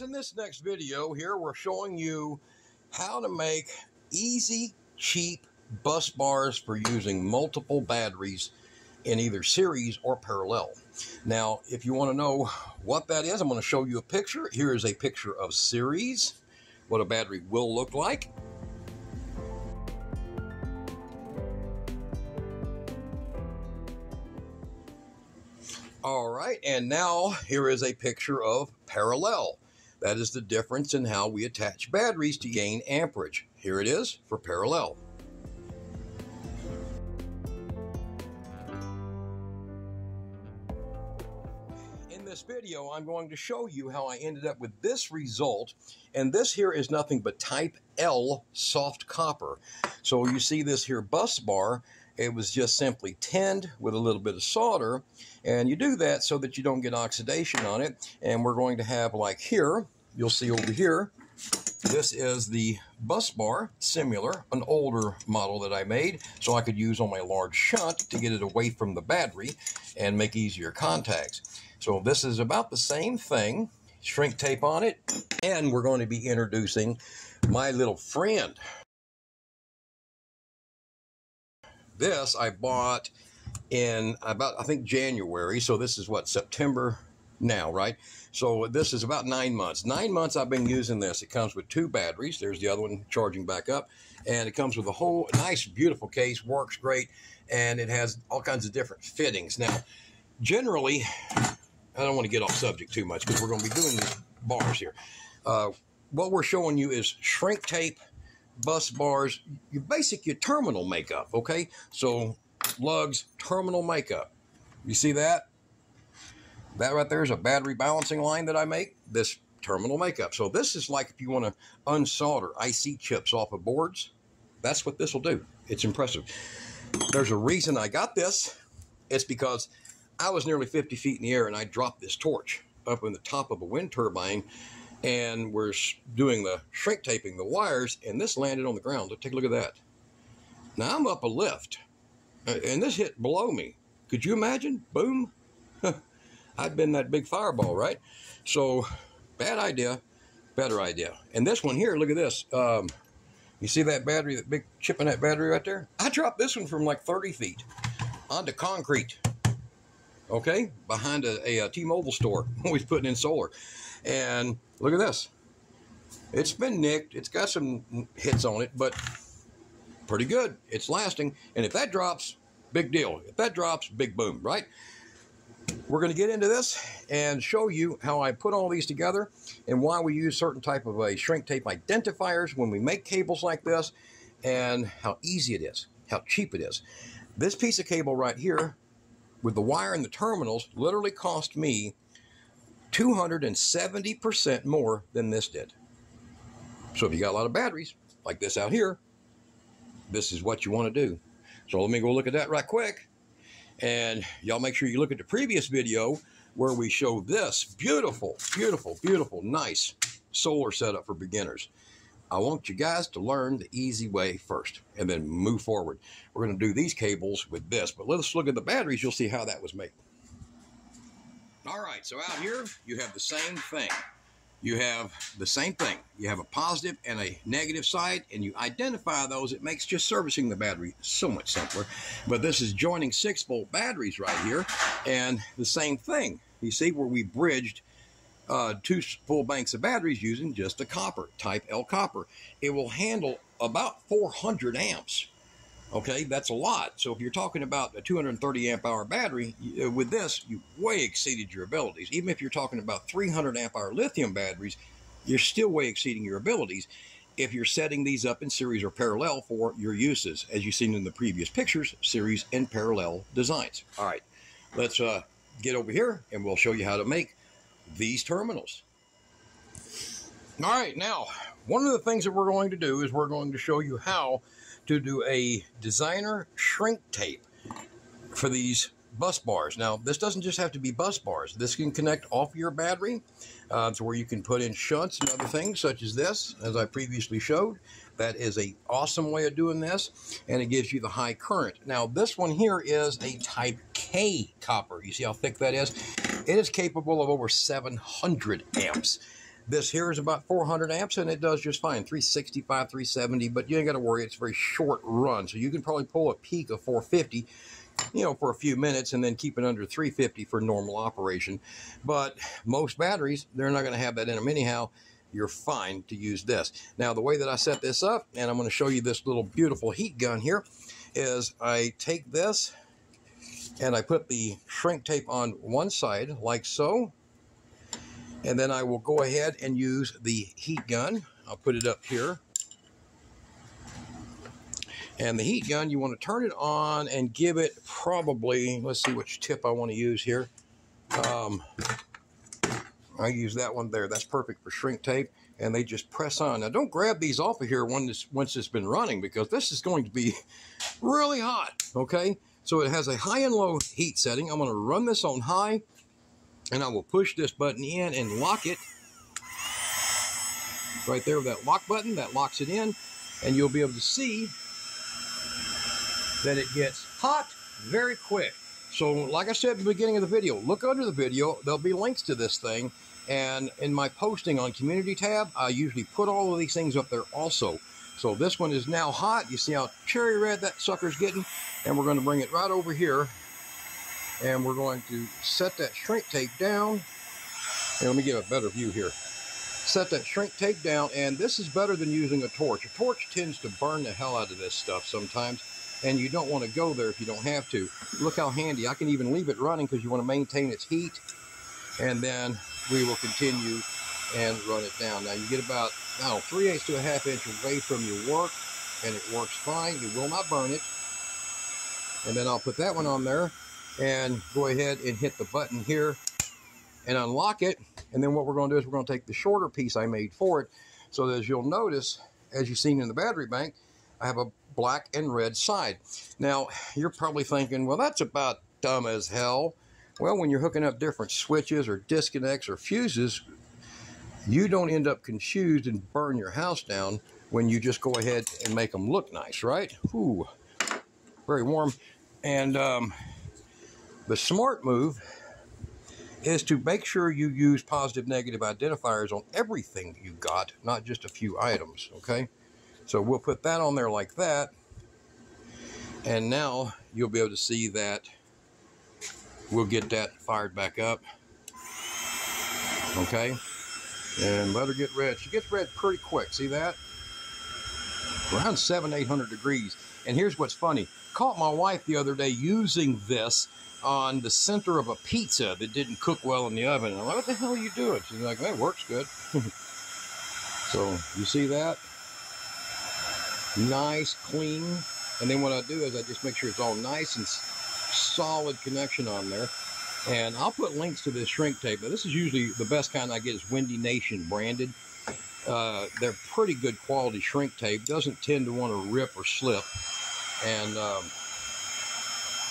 in this next video here, we're showing you how to make easy, cheap bus bars for using multiple batteries in either series or parallel. Now, if you want to know what that is, I'm going to show you a picture. Here is a picture of series, what a battery will look like. Right, and now here is a picture of parallel. That is the difference in how we attach batteries to gain amperage. Here it is for parallel. In this video, I'm going to show you how I ended up with this result. And this here is nothing but type L soft copper. So you see this here bus bar, it was just simply tinned with a little bit of solder. And you do that so that you don't get oxidation on it. And we're going to have like here, you'll see over here, this is the bus bar, similar, an older model that I made, so I could use on my large shunt to get it away from the battery and make easier contacts. So this is about the same thing, shrink tape on it, and we're going to be introducing my little friend. This I bought in about, I think, January. So this is what, September now, right? So this is about nine months. Nine months I've been using this. It comes with two batteries. There's the other one charging back up. And it comes with a whole nice, beautiful case, works great. And it has all kinds of different fittings. Now, generally, I don't want to get off subject too much because we're going to be doing these bars here. Uh, what we're showing you is shrink tape bus bars, your basic, your terminal makeup, okay? So lugs, terminal makeup. You see that? That right there is a battery balancing line that I make. This terminal makeup. So this is like if you want to unsolder IC chips off of boards. That's what this will do. It's impressive. There's a reason I got this. It's because I was nearly 50 feet in the air and I dropped this torch up in the top of a wind turbine and we're doing the shrink taping the wires and this landed on the ground. Take a look at that. Now I'm up a lift uh, and this hit below me. Could you imagine? Boom. I'd been that big fireball, right? So bad idea, better idea. And this one here, look at this. Um, you see that battery, that big chip in that battery right there? I dropped this one from like 30 feet onto concrete. Okay, behind a a, a T-Mobile store. Always putting in solar. And look at this. It's been nicked. It's got some hits on it, but pretty good. It's lasting. And if that drops, big deal. If that drops, big boom, right? We're going to get into this and show you how I put all these together and why we use certain type of a shrink tape identifiers when we make cables like this and how easy it is, how cheap it is. This piece of cable right here with the wire and the terminals literally cost me 270% more than this did. So if you got a lot of batteries like this out here, this is what you want to do. So let me go look at that right quick. And y'all make sure you look at the previous video where we show this beautiful, beautiful, beautiful, nice solar setup for beginners. I want you guys to learn the easy way first and then move forward. We're going to do these cables with this, but let's look at the batteries. You'll see how that was made. All right, so out here you have the same thing you have the same thing. You have a positive and a negative side, and you identify those. It makes just servicing the battery so much simpler. But this is joining 6 volt batteries right here, and the same thing. You see where we bridged uh, two full banks of batteries using just a copper, type L copper. It will handle about 400 amps Okay, that's a lot. So if you're talking about a 230 amp hour battery, uh, with this, you way exceeded your abilities. Even if you're talking about 300 amp hour lithium batteries, you're still way exceeding your abilities if you're setting these up in series or parallel for your uses, as you've seen in the previous pictures, series and parallel designs. All right, let's uh, get over here and we'll show you how to make these terminals. All right, now, one of the things that we're going to do is we're going to show you how to do a designer shrink tape for these bus bars. Now, this doesn't just have to be bus bars. This can connect off your battery uh, to where you can put in shunts and other things such as this, as I previously showed. That is a awesome way of doing this, and it gives you the high current. Now, this one here is a Type K copper. You see how thick that is? It is capable of over 700 amps. This here is about 400 amps and it does just fine, 365, 370, but you ain't got to worry, it's a very short run. So you can probably pull a peak of 450, you know, for a few minutes and then keep it under 350 for normal operation. But most batteries, they're not going to have that in them anyhow. You're fine to use this. Now, the way that I set this up, and I'm going to show you this little beautiful heat gun here, is I take this and I put the shrink tape on one side like so. And then I will go ahead and use the heat gun. I'll put it up here. And the heat gun, you want to turn it on and give it probably, let's see which tip I want to use here. Um, I use that one there. That's perfect for shrink tape. And they just press on. Now, don't grab these off of here once, once it's been running because this is going to be really hot, okay? So it has a high and low heat setting. I'm going to run this on high and I will push this button in and lock it. Right there with that lock button that locks it in. And you'll be able to see that it gets hot very quick. So like I said at the beginning of the video look under the video. There'll be links to this thing. And in my posting on community tab I usually put all of these things up there also. So this one is now hot. You see how cherry red that sucker's getting? And we're going to bring it right over here and we're going to set that shrink tape down. And let me get a better view here. Set that shrink tape down, and this is better than using a torch. A torch tends to burn the hell out of this stuff sometimes, and you don't want to go there if you don't have to. Look how handy. I can even leave it running because you want to maintain its heat, and then we will continue and run it down. Now you get about, I don't know, 3 eighths to a half inch away from your work, and it works fine. You will not burn it. And then I'll put that one on there and go ahead and hit the button here and unlock it. And then what we're going to do is we're going to take the shorter piece I made for it. So as you'll notice, as you've seen in the battery bank, I have a black and red side. Now, you're probably thinking, well, that's about dumb as hell. Well, when you're hooking up different switches or disconnects or fuses, you don't end up confused and burn your house down when you just go ahead and make them look nice, right? Ooh, very warm. And um, the smart move is to make sure you use positive negative identifiers on everything you got, not just a few items, okay? So we'll put that on there like that. And now you'll be able to see that we'll get that fired back up. Okay? And let her get red. She gets red pretty quick. See that? Around seven, 800 degrees. And here's what's funny. Caught my wife the other day using this on the center of a pizza that didn't cook well in the oven. I'm like, what the hell are you doing? She's like, that works good. so you see that? Nice, clean. And then what I do is I just make sure it's all nice and solid connection on there. And I'll put links to this shrink tape. Now, this is usually the best kind I get is WindyNation branded. Uh, they're pretty good quality shrink tape. Doesn't tend to want to rip or slip. And um,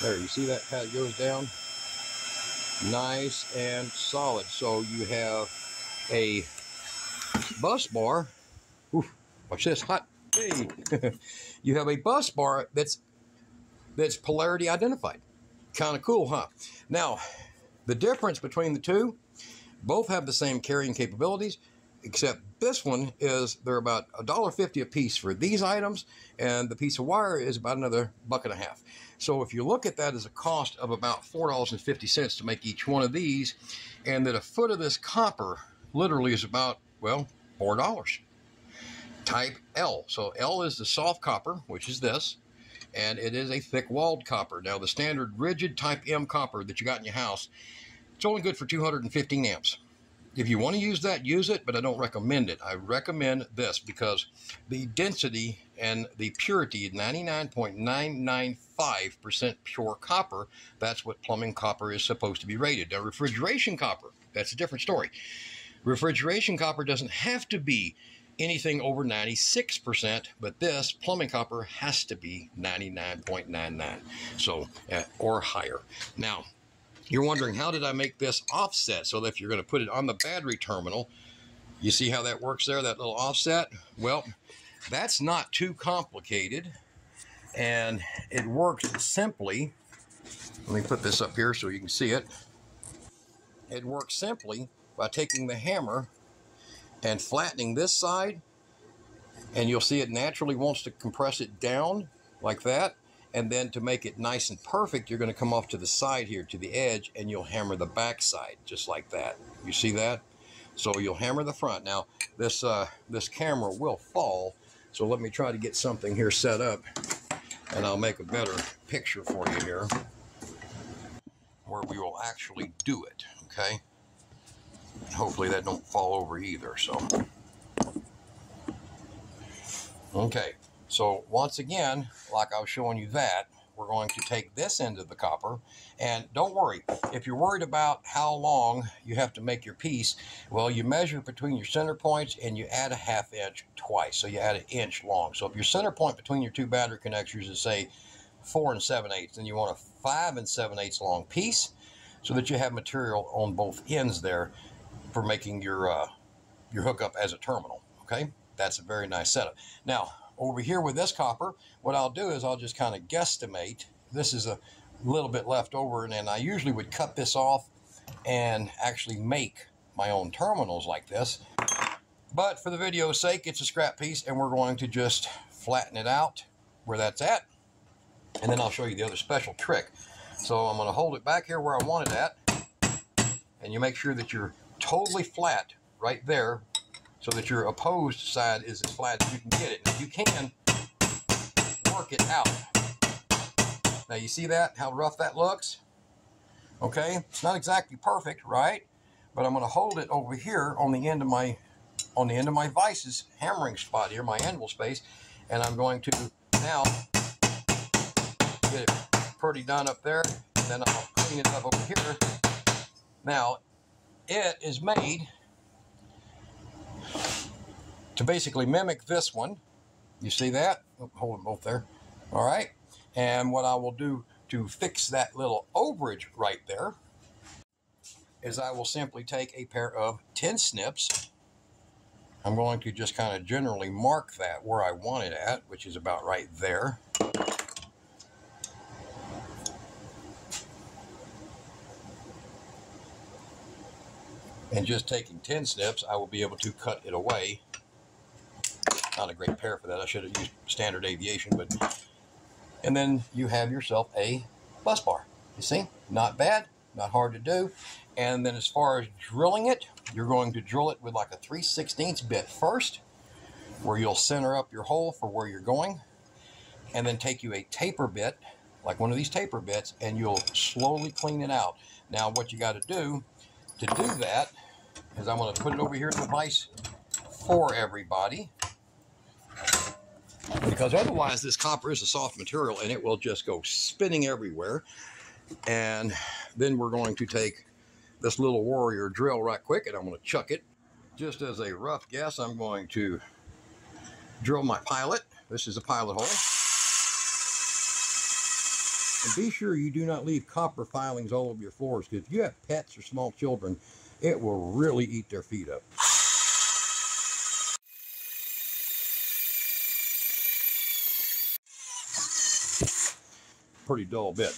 there, you see that how it goes down? Nice and solid. So you have a bus bar. Oof, watch this, hot. Hey. you have a bus bar that's that's polarity identified. Kind of cool, huh? Now, the difference between the two, both have the same carrying capabilities, except this one is they're about a dollar fifty a piece for these items, and the piece of wire is about another buck and a half. So if you look at that as a cost of about $4.50 to make each one of these, and that a foot of this copper literally is about, well, $4. Type L. So L is the soft copper, which is this, and it is a thick walled copper. Now the standard rigid type M copper that you got in your house, it's only good for 215 amps. If you want to use that, use it, but I don't recommend it. I recommend this because the density and the purity, 99.995% pure copper, that's what plumbing copper is supposed to be rated. Now, refrigeration copper, that's a different story. Refrigeration copper doesn't have to be anything over 96%, but this plumbing copper has to be 99.99, so uh, or higher. Now, you're wondering, how did I make this offset so that if you're going to put it on the battery terminal, you see how that works there, that little offset? Well, that's not too complicated, and it works simply. Let me put this up here so you can see it. It works simply by taking the hammer and flattening this side and you'll see it naturally wants to compress it down like that and then to make it nice and perfect you're going to come off to the side here to the edge and you'll hammer the back side just like that. You see that? So you'll hammer the front. Now this uh, this camera will fall so let me try to get something here set up and I'll make a better picture for you here where we will actually do it okay? Hopefully that don't fall over either so. Okay so once again like I was showing you that we're going to take this end of the copper and don't worry if you're worried about how long you have to make your piece well you measure between your center points and you add a half inch twice so you add an inch long so if your center point between your two battery connectors is say four and seven eighths then you want a five and seven eighths long piece so that you have material on both ends there for making your uh, your hookup as a terminal. Okay, that's a very nice setup. Now over here with this copper, what I'll do is I'll just kind of guesstimate. This is a little bit left over, and then I usually would cut this off and actually make my own terminals like this. But for the video's sake, it's a scrap piece, and we're going to just flatten it out where that's at. And then I'll show you the other special trick. So I'm going to hold it back here where I want it at. And you make sure that you're totally flat right there so that your opposed side is as flat as you can get it. Now you can work it out. Now you see that, how rough that looks? Okay, it's not exactly perfect, right? But I'm going to hold it over here on the end of my on the end of my vices hammering spot here, my anvil space, and I'm going to now get it pretty done up there, and then I'll clean it up over here. Now, it is made to basically mimic this one. You see that? Oh, hold them both there. All right. And what I will do to fix that little overage right there is I will simply take a pair of tin snips. I'm going to just kind of generally mark that where I want it at, which is about right there. and just taking 10 snips, I will be able to cut it away. Not a great pair for that. I should have used standard aviation, but and then you have yourself a bus bar. You see, not bad, not hard to do. And then as far as drilling it, you're going to drill it with like a 3 16 bit first, where you'll center up your hole for where you're going, and then take you a taper bit, like one of these taper bits, and you'll slowly clean it out. Now what you got to do to do that is I'm going to put it over here in the vise for everybody. Because otherwise this copper is a soft material and it will just go spinning everywhere. And then we're going to take this little warrior drill right quick and I'm going to chuck it. Just as a rough guess, I'm going to drill my pilot. This is a pilot hole. And be sure you do not leave copper filings all over your floors because if you have pets or small children, it will really eat their feet up. Pretty dull bit.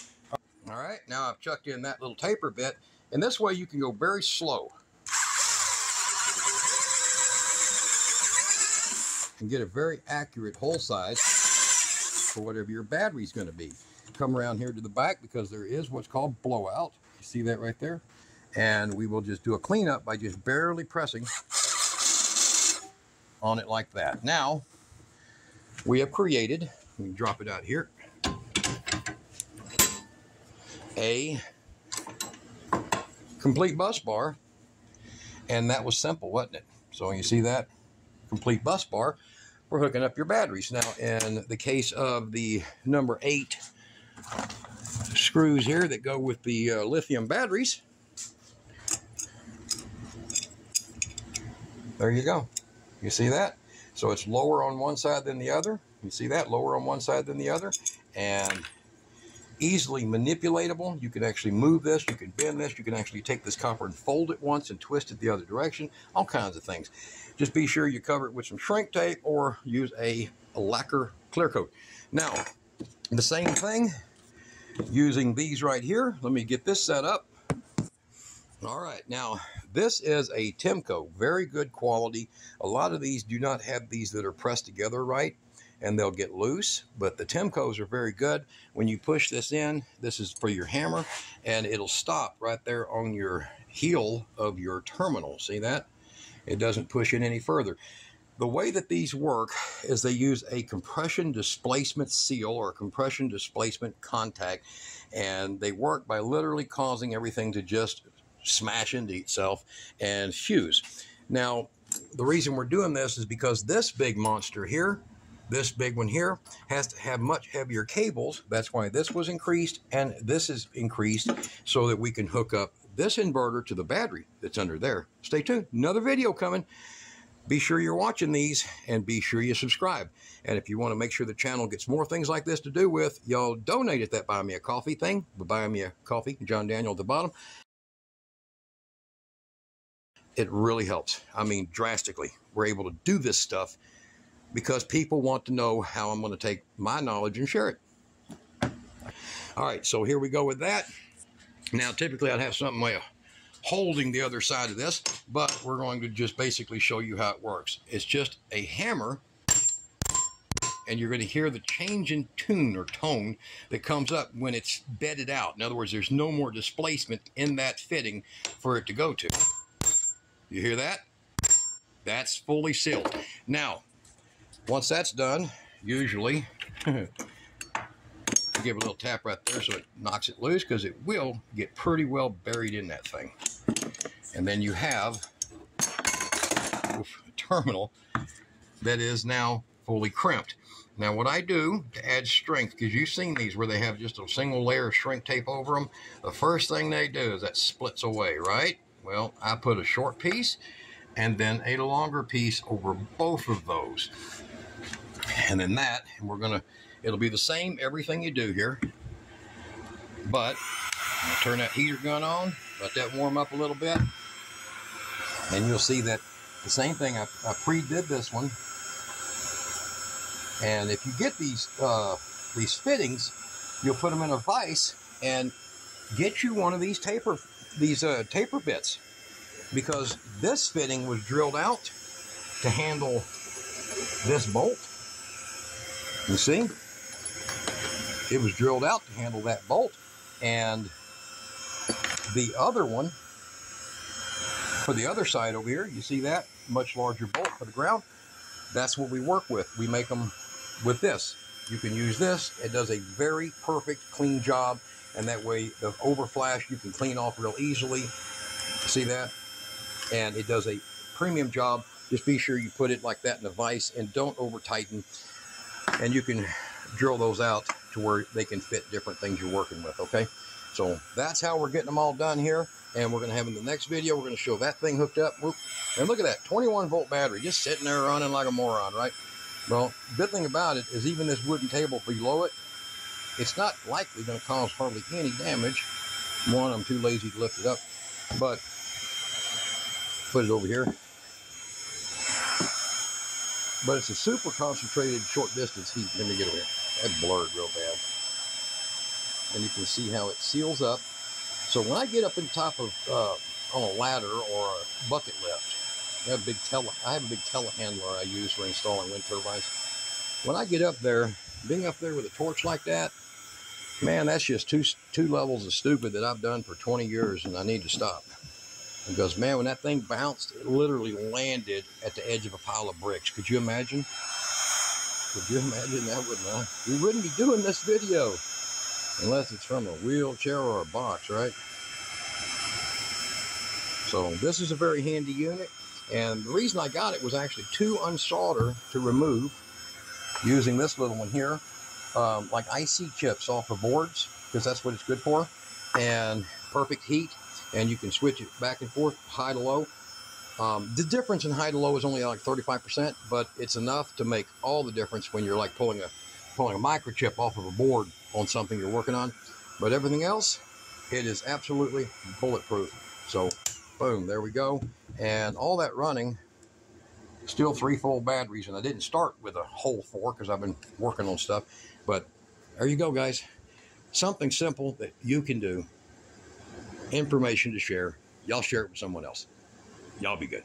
All right, now I've chucked in that little taper bit, and this way you can go very slow. And get a very accurate hole size for whatever your battery is going to be come around here to the back because there is what's called blowout. You see that right there? And we will just do a cleanup by just barely pressing on it like that. Now, we have created, we drop it out here, a complete bus bar. And that was simple, wasn't it? So you see that complete bus bar for hooking up your batteries. Now, in the case of the number eight screws here that go with the uh, lithium batteries. There you go. You see that? So it's lower on one side than the other. You see that? Lower on one side than the other. And easily manipulatable. You can actually move this. You can bend this. You can actually take this copper and fold it once and twist it the other direction. All kinds of things. Just be sure you cover it with some shrink tape or use a, a lacquer clear coat. Now, the same thing using these right here. Let me get this set up. All right, now this is a Temco, very good quality. A lot of these do not have these that are pressed together right, and they'll get loose, but the Temcos are very good. When you push this in, this is for your hammer, and it'll stop right there on your heel of your terminal. See that? It doesn't push it any further. The way that these work is they use a compression displacement seal or compression displacement contact, and they work by literally causing everything to just smash into itself and fuse. Now, the reason we're doing this is because this big monster here, this big one here, has to have much heavier cables. That's why this was increased and this is increased so that we can hook up this inverter to the battery that's under there. Stay tuned. Another video coming. Be sure you're watching these and be sure you subscribe. And if you want to make sure the channel gets more things like this to do with, y'all donate at that Buy Me a Coffee thing. Buy Me a Coffee, John Daniel at the bottom. It really helps. I mean, drastically. We're able to do this stuff because people want to know how I'm going to take my knowledge and share it. All right, so here we go with that. Now, typically I'd have something way holding the other side of this, but we're going to just basically show you how it works. It's just a hammer, and you're going to hear the change in tune or tone that comes up when it's bedded out. In other words, there's no more displacement in that fitting for it to go to. You hear that? That's fully sealed. Now, once that's done, usually give a little tap right there so it knocks it loose because it will get pretty well buried in that thing. And then you have oof, a terminal that is now fully crimped. Now what I do to add strength, because you've seen these where they have just a single layer of shrink tape over them, the first thing they do is that splits away, right? Well, I put a short piece and then a longer piece over both of those. And then that, and we're to It'll be the same everything you do here. But turn that heater gun on, let that warm up a little bit. And you'll see that the same thing, I, I pre-did this one. And if you get these uh, these fittings, you'll put them in a vise and get you one of these taper these uh, taper bits because this fitting was drilled out to handle this bolt. You see? it was drilled out to handle that bolt. And the other one, for the other side over here, you see that? Much larger bolt for the ground. That's what we work with. We make them with this. You can use this. It does a very perfect, clean job. And that way, the overflash you can clean off real easily. See that? And it does a premium job. Just be sure you put it like that in a vise and don't over tighten. And you can drill those out to where they can fit different things you're working with, okay? So that's how we're getting them all done here. And we're going to have in the next video, we're going to show that thing hooked up. And look at that, 21 volt battery, just sitting there running like a moron, right? Well, good thing about it is even this wooden table below it, it's not likely going to cause hardly any damage. One, I'm too lazy to lift it up, but put it over here. But it's a super concentrated short distance heat. Let me get here. That blurred real bad. And you can see how it seals up. So when I get up in top of uh, on a ladder or a bucket lift, I have a big tele I have a big telehandler I use for installing wind turbines. When I get up there, being up there with a torch like that, man, that's just two two levels of stupid that I've done for 20 years, and I need to stop. Because man, when that thing bounced, it literally landed at the edge of a pile of bricks. Could you imagine? Could you imagine that would not? We wouldn't be doing this video unless it's from a wheelchair or a box, right? So this is a very handy unit. And the reason I got it was actually to unsolder to remove using this little one here, um, like IC chips off of boards, because that's what it's good for. And perfect heat. And you can switch it back and forth, high to low. Um, the difference in high to low is only like 35%, but it's enough to make all the difference when you're like pulling a pulling a microchip off of a board on something you're working on. But everything else, it is absolutely bulletproof. So, boom, there we go. And all that running, still three full batteries. And I didn't start with a whole four because I've been working on stuff. But there you go, guys. Something simple that you can do. Information to share Y'all share it with someone else. Y'all be good.